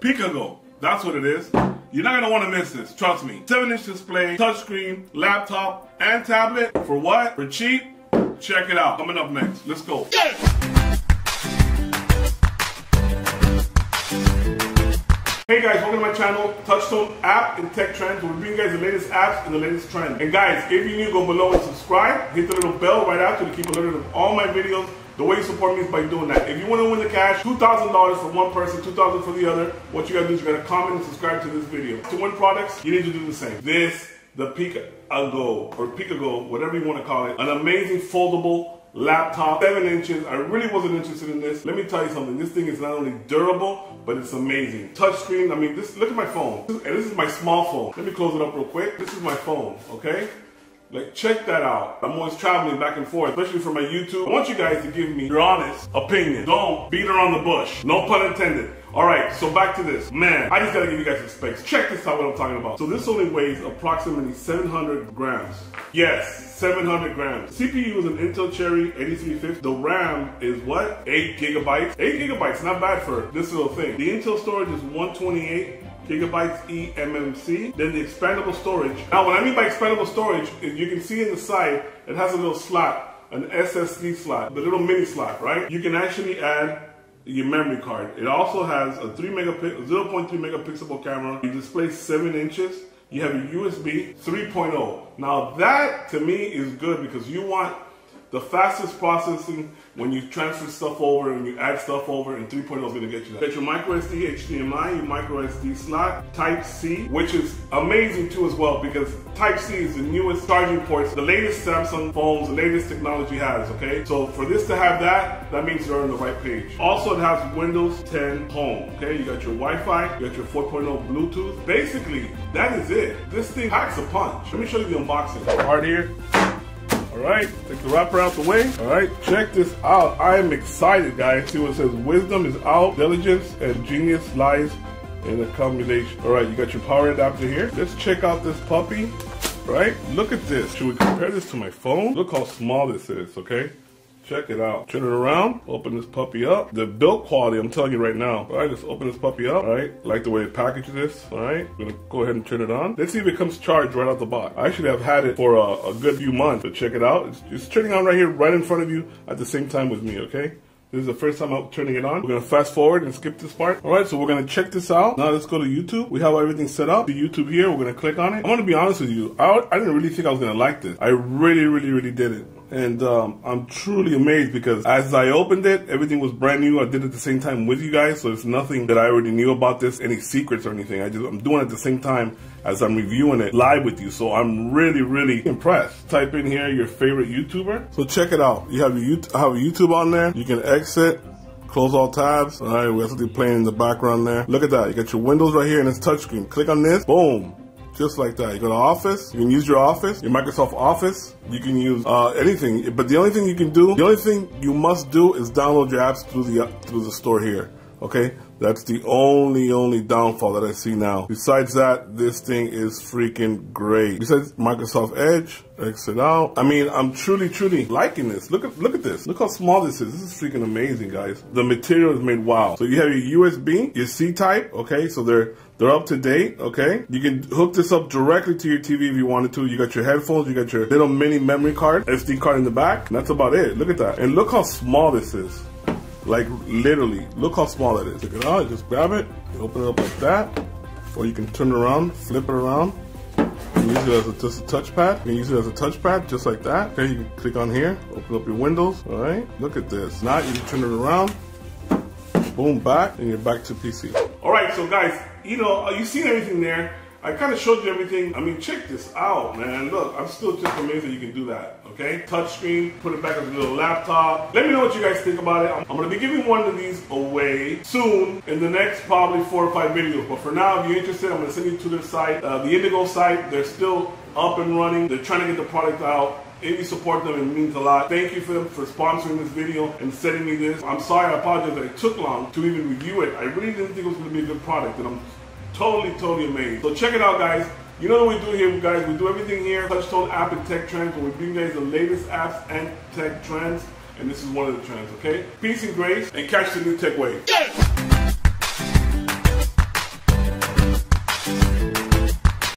Peakago. That's what it is. You're not gonna wanna miss this, trust me. 7 inch display, touchscreen, laptop, and tablet. For what? For cheap? Check it out. Coming up next. Let's go. Hey guys, welcome to my channel, Touchtone App and Tech Trends, where we bring you guys the latest apps and the latest trends. And guys, if you're new, go below and subscribe. Hit the little bell right after to keep alerted of all my videos. The way you support me is by doing that. If you want to win the cash, $2,000 for one person, 2,000 for the other, what you gotta do is you gotta comment and subscribe to this video. To win products, you need to do the same. This, the Peakago, or Picago, whatever you wanna call it, an amazing foldable laptop, seven inches. I really wasn't interested in this. Let me tell you something. This thing is not only durable, but it's amazing. Touchscreen. I mean, this. Look at my phone. And this is my small phone. Let me close it up real quick. This is my phone. Okay. Like, check that out. I'm always traveling back and forth, especially for my YouTube. I want you guys to give me your honest opinion. Don't beat around the bush. No pun intended. All right, so back to this. Man, I just gotta give you guys some space. Check this out what I'm talking about. So this only weighs approximately 700 grams. Yes, 700 grams. CPU is an Intel Cherry 8350. The RAM is what? 8 gigabytes. 8 gigabytes, not bad for this little thing. The Intel storage is 128 gigabytes eMMC. Then the expandable storage. Now, what I mean by expandable storage is you can see in the side, it has a little slot, an SSD slot, the little mini slot, right? You can actually add your memory card. It also has a 3 megapixel, 0.3 megapixel camera. You display 7 inches. You have a USB 3.0. Now that to me is good because you want the fastest processing when you transfer stuff over and you add stuff over and 3.0 is to get you that. Get your micro SD HDMI, your micro SD slot, Type C, which is amazing too as well because Type C is the newest charging ports, the latest Samsung phones, the latest technology has, okay? So for this to have that, that means you're on the right page. Also, it has Windows 10 Home, okay? You got your Wi-Fi, you got your 4.0 Bluetooth. Basically, that is it. This thing packs a punch. Let me show you the unboxing. Part here. All right, take the wrapper out the way. All right, check this out. I am excited, guys. See what it says? Wisdom is out, diligence and genius lies in the combination. All right, you got your power adapter here. Let's check out this puppy. All right, look at this. Should we compare this to my phone? Look how small this is, okay? Check it out. Turn it around. Open this puppy up. The build quality, I'm telling you right now. All right, let's open this puppy up. All right, like the way it packages this. All right, I'm gonna go ahead and turn it on. Let's see if it comes charged right out the box. I actually have had it for a, a good few months, but check it out. It's, it's turning on right here, right in front of you at the same time with me, okay? This is the first time I'm turning it on. We're gonna fast forward and skip this part. All right, so we're gonna check this out. Now let's go to YouTube. We have everything set up. The YouTube here, we're gonna click on it. I'm gonna be honest with you. I, I didn't really think I was gonna like this. I really, really, really did it and um, I'm truly amazed because as I opened it, everything was brand new. I did it at the same time with you guys, so it's nothing that I already knew about this, any secrets or anything. I just I'm doing it at the same time as I'm reviewing it live with you, so I'm really really impressed. Type in here your favorite YouTuber. So check it out. You have your YouTube, have a YouTube on there. You can exit. Close all tabs. All right, we have something playing in the background there. Look at that. You got your Windows right here and it's touchscreen. Click on this. Boom just like that. You go to Office, you can use your Office, your Microsoft Office, you can use uh, anything. But the only thing you can do, the only thing you must do is download your apps through the through the store here. Okay, that's the only only downfall that I see now. Besides that, this thing is freaking great. Besides Microsoft Edge, exit out. I mean, I'm truly truly liking this. Look at look at this. Look how small this is. This is freaking amazing, guys. The material is made wow. So you have your USB, your C type. Okay, so they're they're up to date, okay? You can hook this up directly to your TV if you wanted to. You got your headphones, you got your little mini memory card, SD card in the back. that's about it. Look at that. And look how small this is. Like literally, look how small that is. Check it out, just grab it, open it up like that. Or you can turn it around, flip it around. Use it as a, just a touchpad. You can use it as a touchpad, just like that. Okay, you can click on here, open up your windows. All right, look at this. Now you can turn it around, boom, back, and you're back to PC. All right, so guys, you know, you've seen everything there. I kind of showed you everything. I mean, check this out, man. Look, I'm still just amazed that you can do that, okay? Touch screen, put it back on the little laptop. Let me know what you guys think about it. I'm, gonna be giving one of these away soon in the next probably four or five videos. But for now, if you're interested, I'm gonna send you to their site. Uh, the Indiegogo site, they're still up and running. They're trying to get the product out. If you support them, it means a lot. Thank you for them for sponsoring this video and sending me this. I'm sorry, I apologize that it took long to even review it. I really didn't think it was going to be a good product, and I'm totally, totally amazed. So check it out, guys. You know what we do here, guys? We do everything here. Touchtone App and Tech Trends, where we bring you guys the latest apps and tech trends. And this is one of the trends, okay? Peace and grace, and catch the new tech wave.